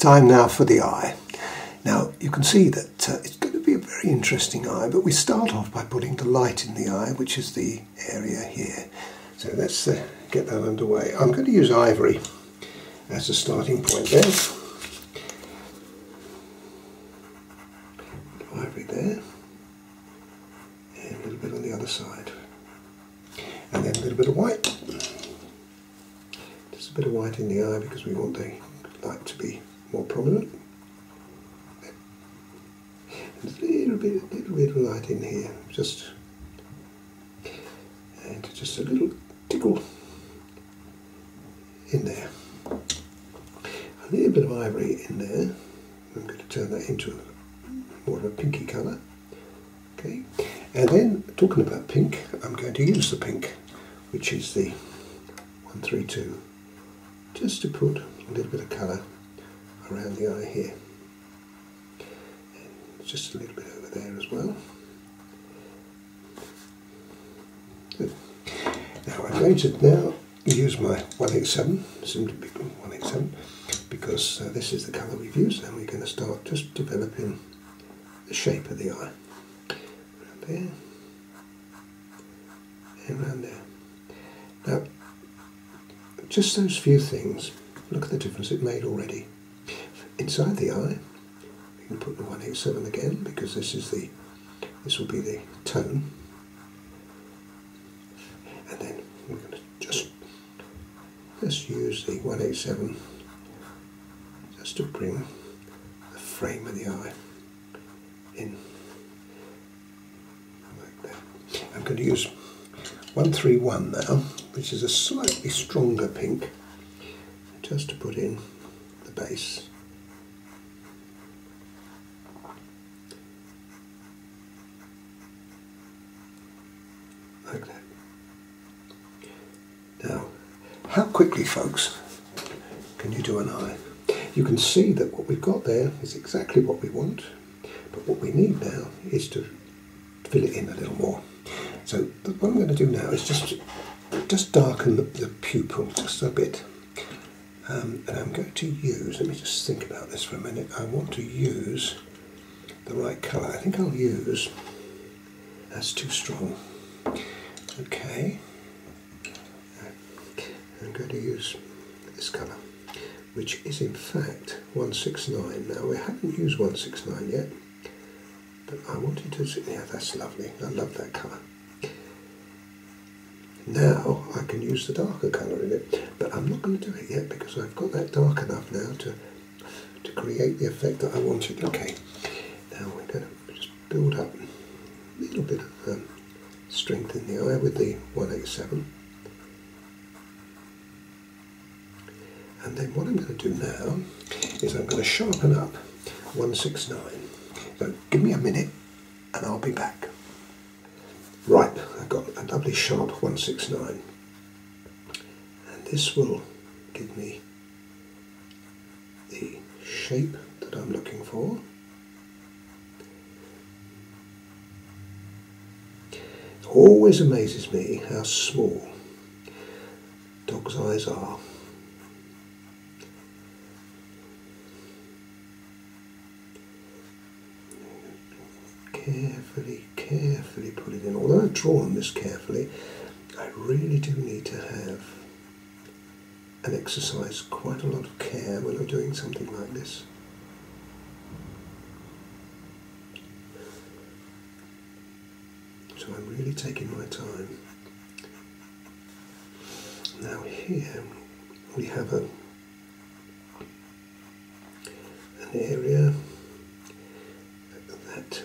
time now for the eye. Now you can see that uh, it's going to be a very interesting eye, but we start off by putting the light in the eye, which is the area here. So let's uh, get that underway. I'm going to use ivory as a starting point there. Ivory there, and a little bit on the other side, and then a little bit of white. Just a bit of white in the eye because we want the light to be prominent. And a little bit, a little bit of light in here, just and just a little tickle in there. A little bit of ivory in there. I'm going to turn that into more of a pinky colour. Okay, and then talking about pink, I'm going to use the pink, which is the 132, just to put a little bit of colour around the eye here. And just a little bit over there as well. Good. Now I'm going to now use my 187, soon to be 187, because uh, this is the colour we've used and we're going to start just developing the shape of the eye. Around there and around there. Now, just those few things, look at the difference it made already. Inside the eye, we can put the 187 again because this is the, this will be the tone and then we're going to just let's use the 187 just to bring the frame of the eye in like that. I'm going to use 131 now, which is a slightly stronger pink, just to put in the base. Like that. Now, how quickly, folks, can you do an eye? You can see that what we've got there is exactly what we want, but what we need now is to fill it in a little more. So what I'm going to do now is just just darken the, the pupil just a bit. Um, and I'm going to use, let me just think about this for a minute. I want to use the right colour. I think I'll use, that's too strong. Okay. I'm going to use this colour, which is in fact 169. Now we haven't used 169 yet, but I wanted to, yeah that's lovely, I love that colour. Now I can use the darker colour in it, but I'm not going to do it yet because I've got that dark enough now to, to create the effect that I wanted. Okay, now we're going to just build up a little bit of um, strength in the eye with the 187. And then what I'm going to do now is I'm going to sharpen up 169. So give me a minute and I'll be back. Right, I've got a lovely sharp 169. And this will give me the shape that I'm looking for. It always amazes me how small dogs' eyes are. carefully, carefully put it in. Although I've drawn this carefully, I really do need to have and exercise quite a lot of care when I'm doing something like this. So I'm really taking my time. Now here we have a an area that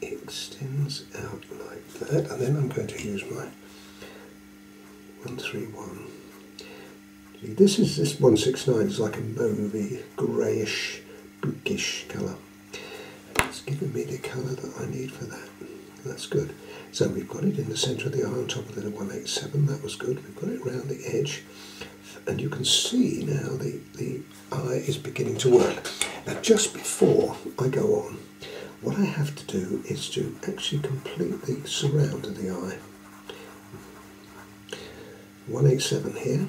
extends out like that. And then I'm going to use my 131 See, this is this 169 is like a mauvey greyish bluish colour. It's giving me the colour that I need for that that's good. So we've got it in the centre of the eye on top of the 187 that was good. We've got it around the edge. And you can see now the, the eye is beginning to work. Now just before I go on what I have to do is to actually completely surround the eye. 187 here,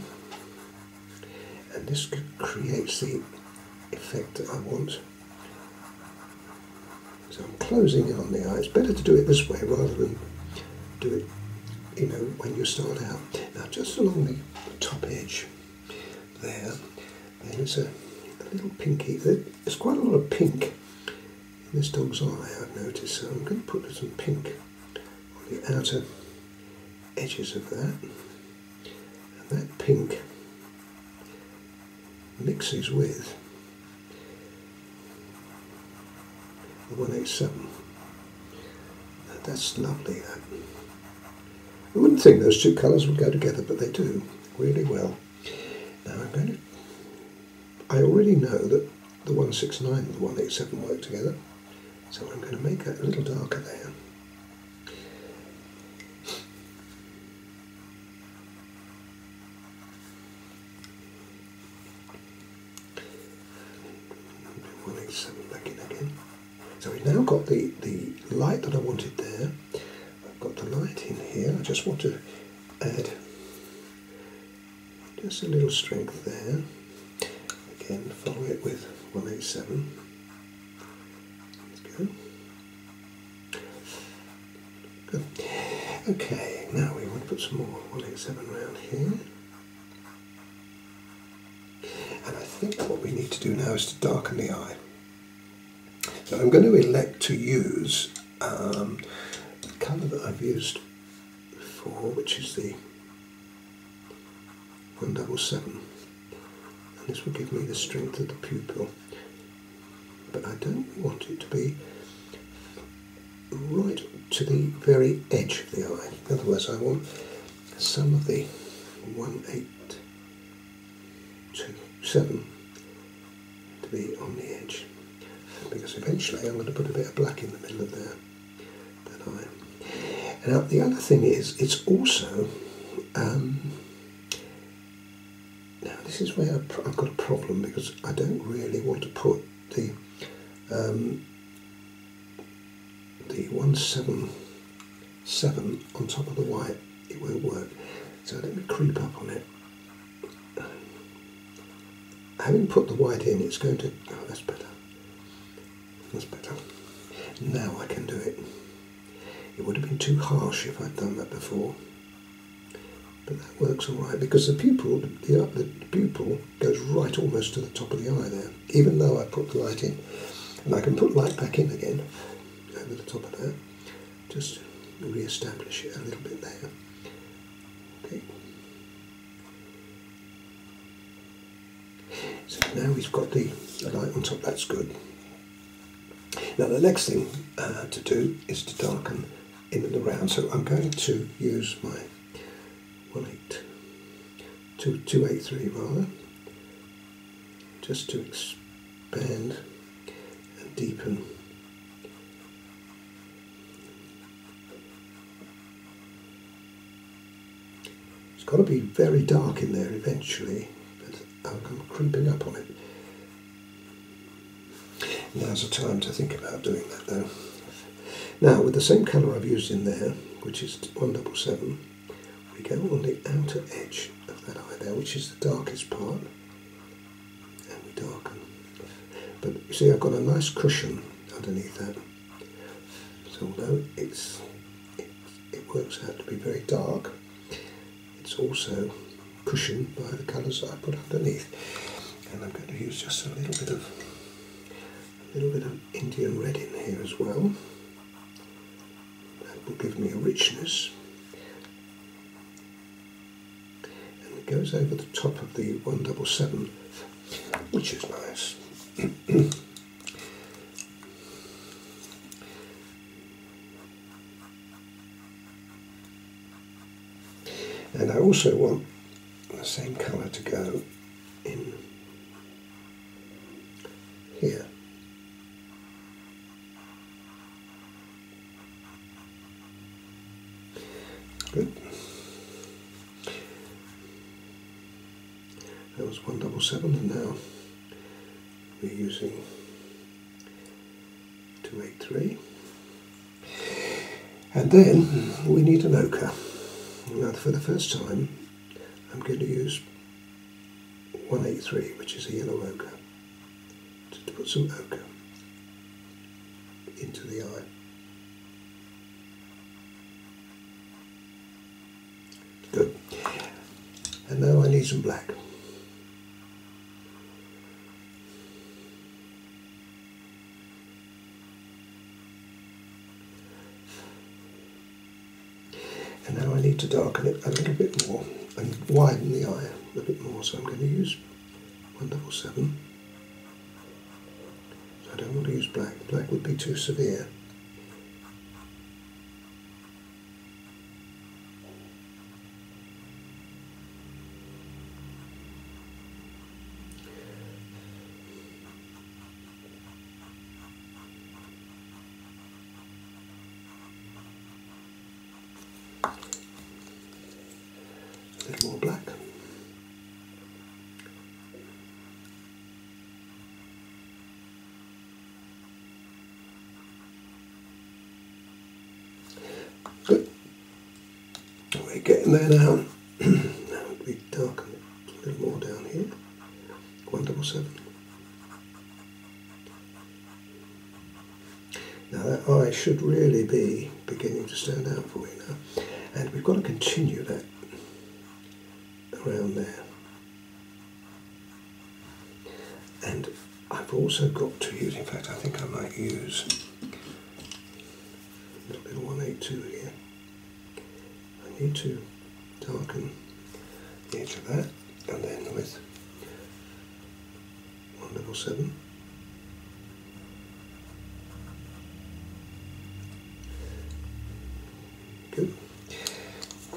and this creates the effect that I want. Closing in on the eye. It's better to do it this way rather than do it, you know, when you start out. Now, just along the top edge there, there's a, a little pinky. There's quite a lot of pink in this dog's eye, I've noticed. So I'm going to put some pink on the outer edges of that. And that pink mixes with 187. That's lovely. That. I wouldn't think those two colours would go together, but they do really well. Now I'm going to. I already know that the 169 and the 187 work together, so I'm going to make it a little darker there. One eight seven back in again. So we've now got the, the light that I wanted there. I've got the light in here. I just want to add just a little strength there. Again, follow it with 187. Let's go. Good. Okay, now we want to put some more 187 around here. And I think what we need to do now is to darken the eye. So I'm going to elect to use um, the colour that I've used before, which is the 177. And this will give me the strength of the pupil. But I don't want it to be right to the very edge of the eye. In other words, I want some of the 187 to be on the edge because eventually I'm going to put a bit of black in the middle of there. Now the other thing is, it's also um, now this is where I've got a problem because I don't really want to put the um, the one seven seven on top of the white. It won't work. So let me creep up on it. Having put the white in, it's going to. Oh, that's better. That's better. Now I can do it. It would have been too harsh if I'd done that before. But that works all right because the pupil, the, uh, the pupil goes right almost to the top of the eye there, even though I put the light in. And I can put light back in again over the top of that, just re-establish it a little bit there. Okay. So now we've got the light on top, that's good. Now the next thing uh, to do is to darken in and around. So I'm going to use my 283 rather, just to expand and deepen It's got to be very dark in there eventually, but I'm creeping up on it. Now's the time to think about doing that though. Now, with the same colour I've used in there, which is 177, we go on the outer edge of that eye there, which is the darkest part, and we darken. But you see, I've got a nice cushion underneath that. So although it's it, it works out to be very dark, it's also cushioned by the colours that I put underneath. And I'm going to use just a little bit of a little bit of Indian red in here as well. That will give me a richness. And it goes over the top of the 177, which is nice. and I also want the same colour to go in here. Good. That was 177 and now we're using 283. And then we need an ochre. Now for the first time I'm going to use 183, which is a yellow ochre, to put some ochre into the eye. Good. And now I need some black. And now I need to darken it a little bit more and widen the eye a bit more. So I'm going to use 177. I don't want to use black. Black would be too severe. A little more black. Good. We're getting there now. now we darken it a little more down here. One double seven. Now that eye should really be beginning to stand out for you now. And we've got to continue that around there. And I've also got to use, in fact, I think I might use a little 182 here. Need to darken the edge of that, and then with one level seven.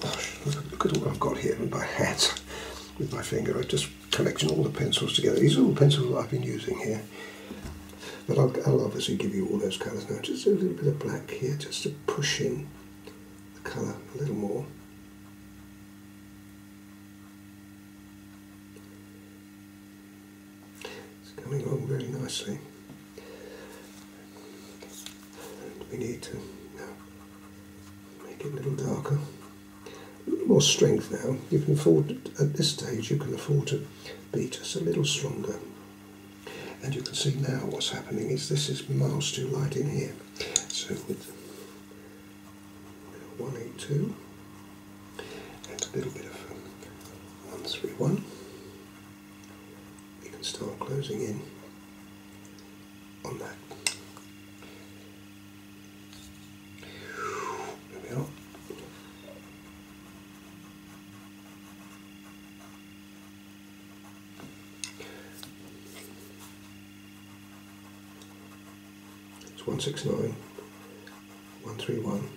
Gosh, look at what I've got here in my hands with my finger. I'm just collecting all the pencils together. These are all the pencils that I've been using here. But I'll, I'll obviously give you all those colours now. Just a little bit of black here, just to push in colour a little more. It's coming along very nicely. And we need to now make it a little darker. A little more strength now. You can afford, at this stage, you can afford to be just a little stronger. And you can see now what's happening is this is miles too light in here. So with 182 and a little bit of um, 131, we can start closing in on that. There we are. It's 169, 131.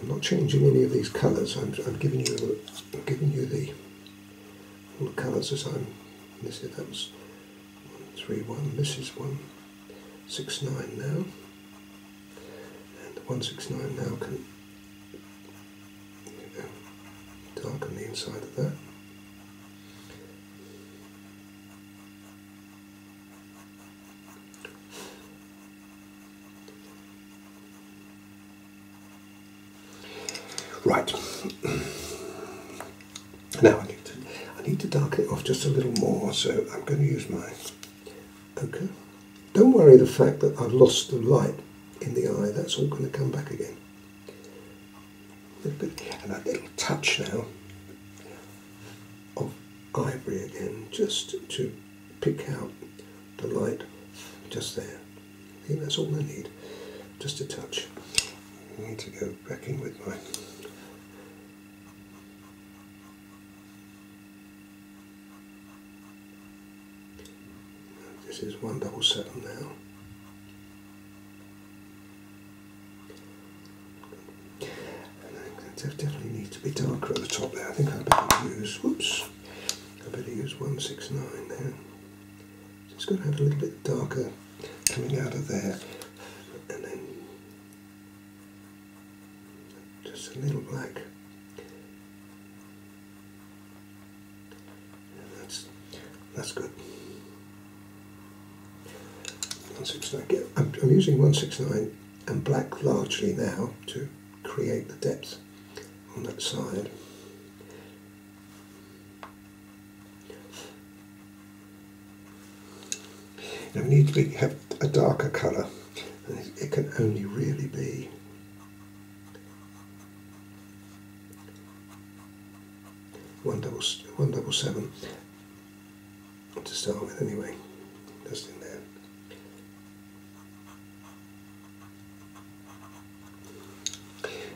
I'm changing any of these colours. I'm, I'm giving you I'm giving you the all the colours as I'm. This is that was one three one. This is one six nine now, and the one six nine now can darken the inside of that. Right. Now I need to I need to darken it off just a little more, so I'm going to use my ochre. Don't worry the fact that I've lost the light in the eye, that's all going to come back again. And that little touch now of ivory again, just to pick out the light just there. I think that's all I need, just a touch. I need to go back in with my Is one double seven now. And it definitely needs to be darker at the top there. I think I better use whoops. I better use one six nine there. So it's to have a little bit darker coming out of there. And then just a little black. 169 and black largely now to create the depth on that side. Now we need to have a darker colour and it can only really be one double one double seven to start with anyway. Just.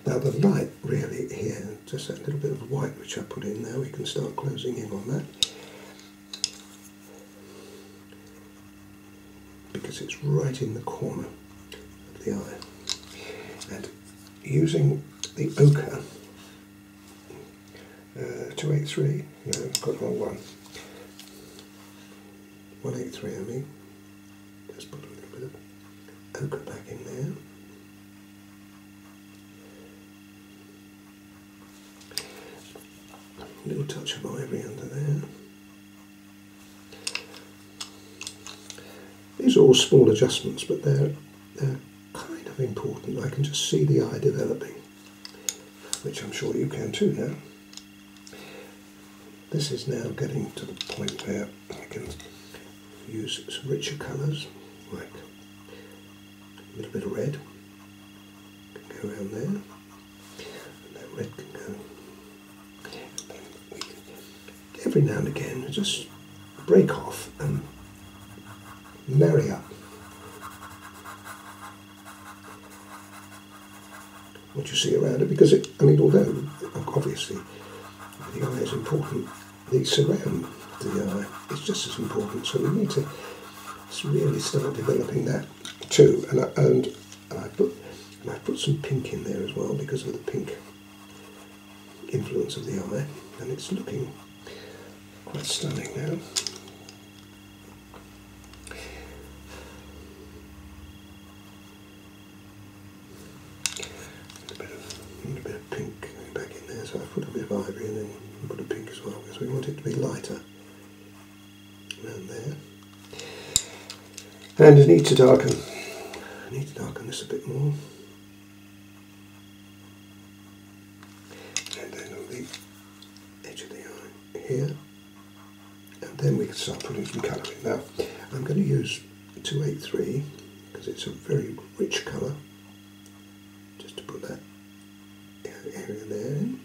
Now the light really here, just that little bit of white which I put in there, we can start closing in on that. Because it's right in the corner of the eye. And using the ochre, uh, 283, no, I've got the wrong one. 183 I mean. Just put a little bit of ochre back in there. A little touch of ivory under there. These are all small adjustments, but they're, they're kind of important. I can just see the eye developing, which I'm sure you can too now. This is now getting to the point where I can use some richer colours, like a little bit of red, can go around there, and that red can go. Every now and again, just break off and marry up. What you see around it, because it, I mean, although obviously the eye is important, the surround the eye is just as important. So we need to really start developing that too. And I, and, and I put and I put some pink in there as well because of the pink influence of the eye, and it's looking quite stunning now. A bit of, of pink back in there, so I put a bit and then pink as well because we want it to be lighter there. And I need to darken. I need to darken this a bit more. And then on the edge of the eye here. And then we can start putting some colour in. Now, I'm going to use 283 because it's a very rich colour. Just to put that area there in.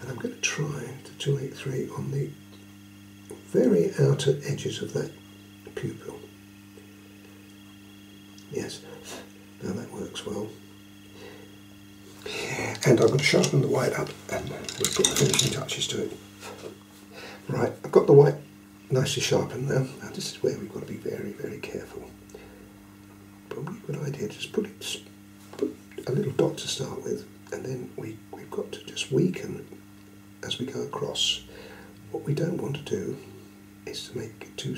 And I'm going to try the 283 on the very outer edges of that pupil. Yes, now that works well. And I'm going to sharpen the white up and we'll put the finishing touches to it. Right, I've got the white nicely sharpened now. Now this is where we've got to be very, very careful. Probably a good idea, just put it, put a little dot to start with, and then we, we've got to just weaken as we go across. What we don't want to do is to make it too,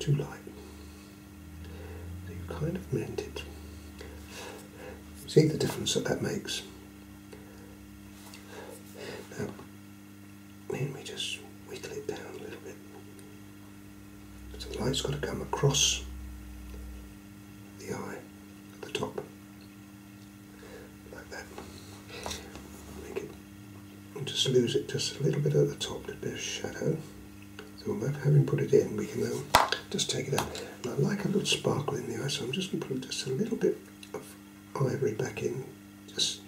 too light. So you kind of meant it. See the difference that that makes. Now, then we just whittle it down a little bit. So the light's got to come across the eye at the top, like that. Make it, and just lose it just a little bit at the top, a bit of shadow. So having put it in, we can now just take it out. And I like a little sparkle in the eye, so I'm just going to put just a little bit of ivory back in, just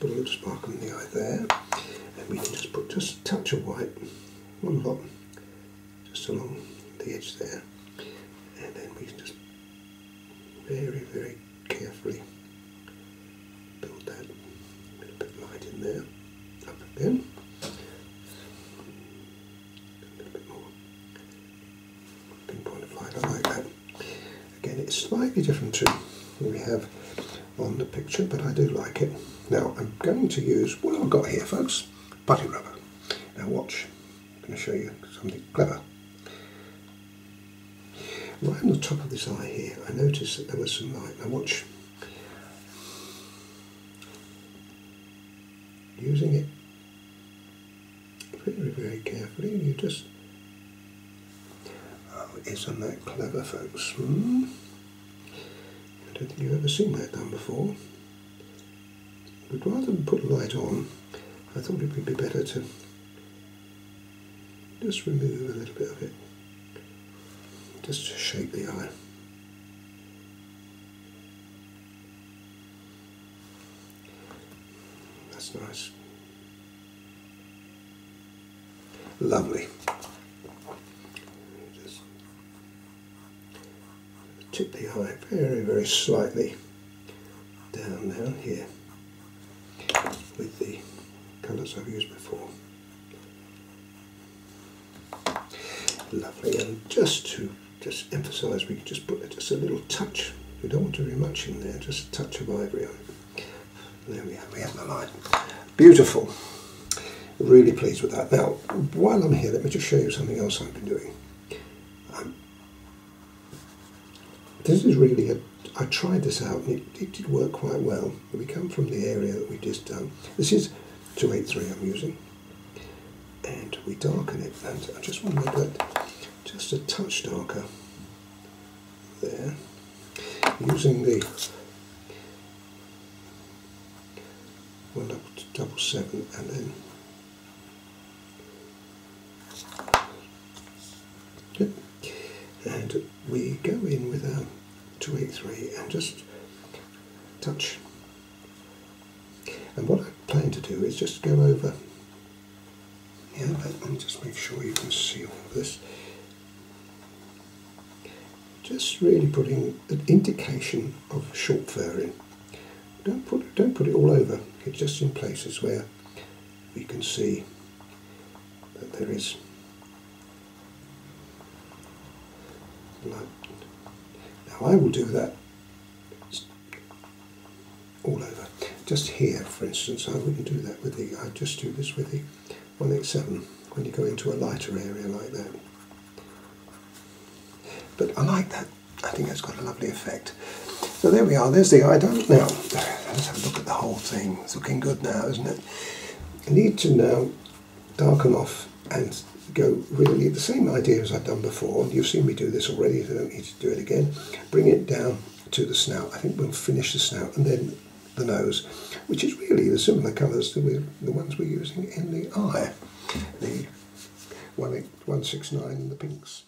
put a little sparkle in the eye there. And we can just put just a touch of white, one lot, just along the edge there. And then we can just very, very carefully build that a little bit of light in there. Up again. pinpoint of light. I like that. Again, it's slightly different to what we have on the picture, but I do like it. Now, I'm going to use what I've got here, folks, putty rubber. Now watch, I'm going to show you something clever. Right on the top of this eye here, I noticed that there was some light. Now watch. Using it very, very just isn't that clever, folks? Hmm? I don't think you've ever seen that done before. But rather than put light on, I thought it would be better to just remove a little bit of it. just to shape the eye. That's nice. Lovely. Just tip the eye very, very slightly down now here with the colours I've used before. Lovely, and just to just emphasise, we can just put just a little touch. We don't want to very much in there, just a touch of ivory on it. There we have, we have the line. Beautiful. Really pleased with that. Now, while I'm here, let me just show you something else I've been doing. Um, this is really a, I tried this out and it, it, did work quite well. We come from the area that we just done. This is 283 I'm using. And we darken it and I just want to make that just a touch darker there. Using the one double, double seven and then and we go in with a 283 and just touch. And what I plan to do is just go over, yeah, let me just make sure you can see all of this. Just really putting an indication of short furring. Don't put, don't put it all over, it's just in places where we can see that there is Now I will do that all over. Just here, for instance, I wouldn't do that with the, I'd just do this with the 187 when you go into a lighter area like that. But I like that. I think that's got a lovely effect. So there we are, there's the eye done. Now, let's have a look at the whole thing. It's looking good now, isn't it? I need to now darken off and go really the same idea as I've done before. You've seen me do this already, so I don't need to do it again. Bring it down to the snout. I think we'll finish the snout and then the nose, which is really the similar colours to the ones we're using in the eye, the 169 and the pinks.